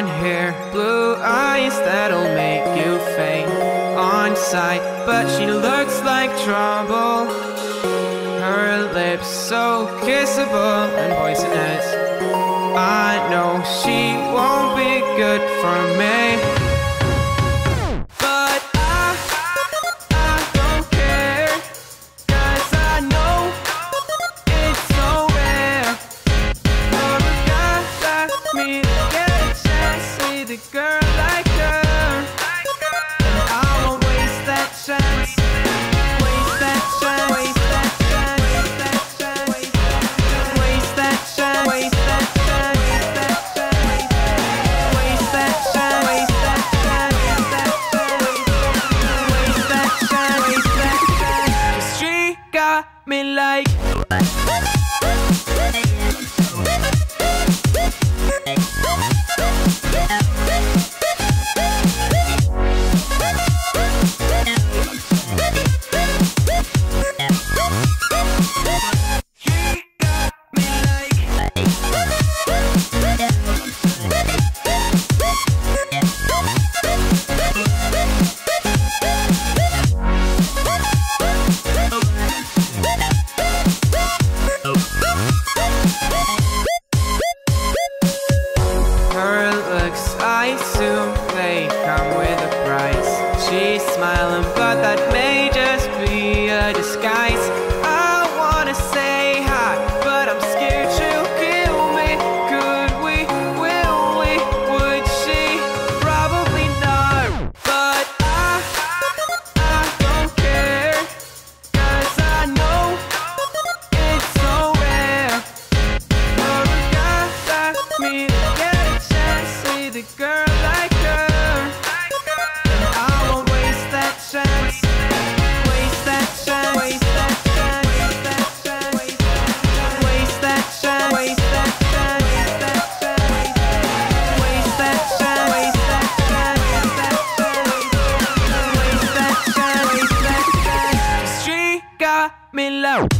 blonde hair, blue eyes that'll make you faint on sight. But she looks like trouble. Her lips so kissable and poisonous. I know she won't be good for me. Me like. But may just be a disguise. I wanna say hi, but I'm scared she'll kill me. Could we? Will we? Would she? Probably not. But I, I don't care. 'Cause I know it's so rare. For a guy like to get a chance with a girl me low.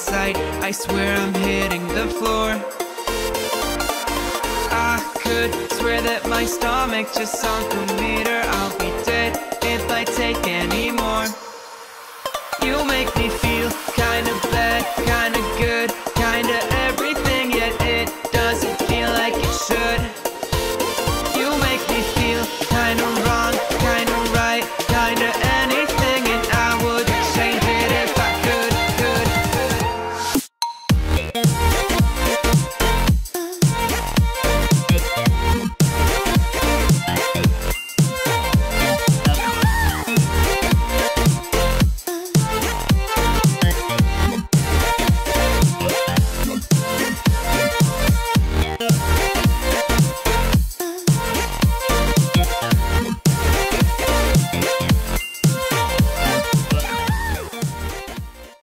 sight I swear I'm hitting the floor. I could swear that my stomach just sunk a meter. I'll be dead if I take any more. You make me feel